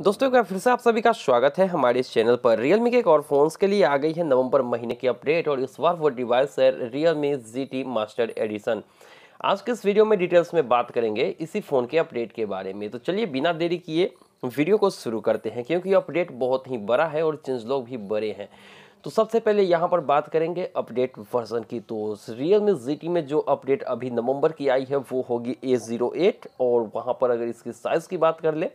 दोस्तों, एक बार फिर से आप सभी का स्वागत है हमारे इस चैनल पर। Realme के एक और फोन्स के लिए आ गई है नवंबर महीने की अपडेट और इस बार वो डिवाइस है real Realme GT master edition आज के इस वीडियो में डिटेल्स में बात करेंगे इसी फ़ोन के अपडेट के बारे में। तो चलिए, बिना देरी किए वीडियो को शुरू करते हैं, क्योंकि अपडेट बहुत ही बड़ा है और चेंज लोग भी बड़े हैं। तो सबसे पहले यहाँ पर बात करेंगे अपडेट वर्जन की। तो रियल मी जी में जो अपडेट अभी नवंबर की आई है, वो होगी ए और वहाँ पर अगर इसकी साइज़ की बात कर ले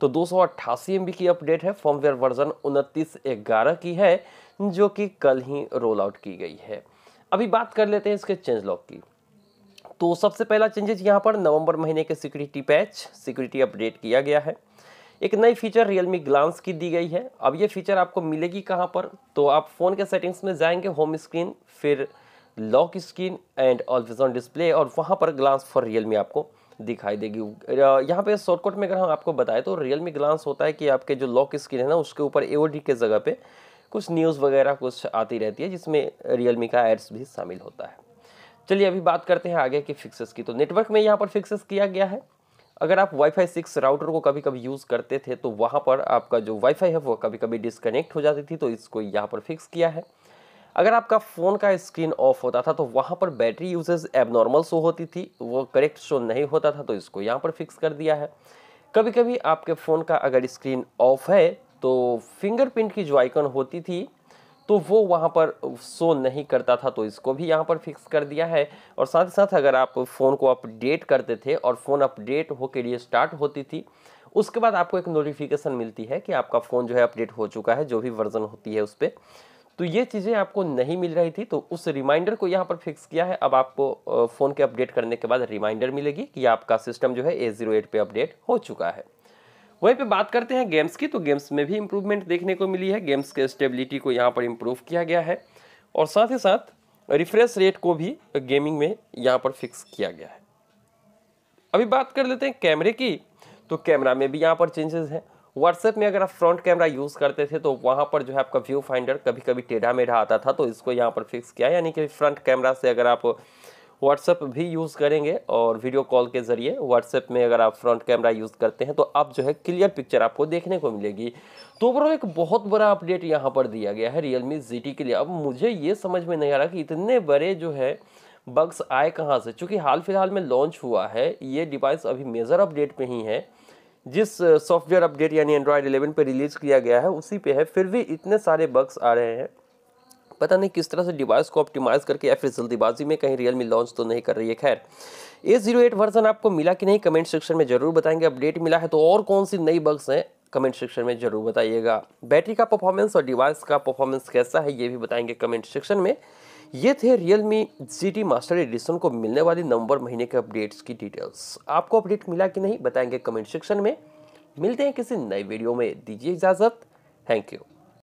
तो दो सौ की अपडेट है। फॉर्मवेयर वर्जन उनतीस ग्यारह की है, जो कि कल ही रोल आउट की गई है। अभी बात कर लेते हैं इसके चेंज लॉक की। तो सबसे पहला चेंजेस यहाँ पर नवंबर महीने के सिक्योरिटी पैच, सिक्योरिटी अपडेट किया गया है। एक नई फीचर रियलमी ग्लांस की दी गई है। अब ये फीचर आपको मिलेगी कहाँ पर? तो आप फ़ोन के सेटिंग्स में जाएँगे होम स्क्रीन फिर lock screen and always on display और वहाँ पर ग्लांस फॉर रियलमी आपको दिखाई देगी। यहाँ पे शॉर्टकट में अगर हम आपको बताएँ तो रियल मी ग्लांस होता है कि आपके जो लॉक स्क्रीन है ना, उसके ऊपर ए के जगह पे कुछ न्यूज़ वगैरह कुछ आती रहती है, जिसमें रियल का एड्स भी शामिल होता है। चलिए अभी बात करते हैं आगे की फिक्सेस की। तो नेटवर्क में यहाँ पर फिक्सेस किया गया है। अगर आप वाईफाई सिक्स राउटर को कभी कभी यूज़ करते थे तो वहाँ पर आपका जो वाईफाई है, वो कभी कभी डिसकनेक्ट हो जाती थी तो इसको यहाँ पर फिक्स किया है। अगर आपका फ़ोन का स्क्रीन ऑफ़ होता था तो वहाँ पर बैटरी यूजेज एबनॉर्मल शो होती थी, वो करेक्ट शो नहीं होता था तो इसको यहाँ पर फिक्स कर दिया है। कभी कभी आपके फ़ोन का अगर स्क्रीन ऑफ़ है तो फिंगरप्रिंट की जो आइकन होती थी तो वो वहाँ पर शो नहीं करता था तो इसको भी यहाँ पर फिक्स कर दिया है। और साथ ही साथ अगर आप फ़ोन को अपडेट करते थे और फ़ोन अपडेट होकर लिए स्टार्ट होती थी, उसके बाद आपको एक नोटिफिकेशन मिलती है कि आपका फ़ोन जो है अपडेट हो चुका है, जो भी वर्जन होती है उस पर तो ये चीज़ें आपको नहीं मिल रही थी तो उस रिमाइंडर को यहाँ पर फिक्स किया है। अब आपको फ़ोन के अपडेट करने के बाद रिमाइंडर मिलेगी कि आपका सिस्टम जो है ए ज़ीरो एट अपडेट हो चुका है। वहीं पे बात करते हैं गेम्स की तो गेम्स में भी इंप्रूवमेंट देखने को मिली है। गेम्स के स्टेबिलिटी को यहाँ पर इम्प्रूव किया गया है और साथ ही साथ रिफ्रेश रेट को भी गेमिंग में यहाँ पर फिक्स किया गया है। अभी बात कर लेते हैं कैमरे की तो कैमरा में भी यहाँ पर चेंजेस हैं। व्हाट्सएप में अगर आप फ्रंट कैमरा यूज़ करते थे तो वहाँ पर जो है आपका व्यू फाइंडर कभी कभी टेढ़ा मेढ़ा आता था तो इसको यहाँ पर फिक्स किया। यानी कि फ्रंट कैमरा से अगर आप व्हाट्सएप भी यूज़ करेंगे और वीडियो कॉल के ज़रिए व्हाट्सएप में अगर आप फ्रंट कैमरा यूज़ करते हैं तो अब जो है क्लियर पिक्चर आपको देखने को मिलेगी। तो ओवरऑल एक बहुत बड़ा अपडेट यहाँ पर दिया गया है रियल मी के लिए। अब मुझे ये समझ में नहीं आ रहा कि इतने बड़े जो है बग्स आए कहाँ से? चूँकि हाल फ़िलहाल में लॉन्च हुआ है, ये डिवाइस अभी मेजर अपडेट पे ही है। जिस सॉफ्टवेयर अपडेट यानी एंड्रॉयड 11 पे रिलीज़ किया गया है, उसी पे है। फिर भी इतने सारे बग्स आ रहे हैं। पता नहीं किस तरह से डिवाइस को ऑप्टिमाइज़ करके या फिर जल्दीबाजी में कहीं रियल मी लॉन्च तो नहीं कर रही है। खैर ए ज़ीरो एट वर्जन आपको मिला कि नहीं कमेंट सेक्शन में ज़रूर बताएँगे। अपडेट मिला है तो और कौन सी नई बग्स हैं कमेंट सेक्शन में ज़रूर बताइएगा। बैटरी का परफॉर्मेंस और डिवाइस का परफॉर्मेंस कैसा है, ये भी बताएँगे कमेंट सेक्शन में। ये थे Realme G T master edition को मिलने वाली नवंबर महीने के अपडेट्स की डिटेल्स आपको अपडेट मिला कि नहीं, बताएँगे कमेंट सेक्शन में। मिलते हैं किसी नए वीडियो में। दीजिए इजाज़त। Thank you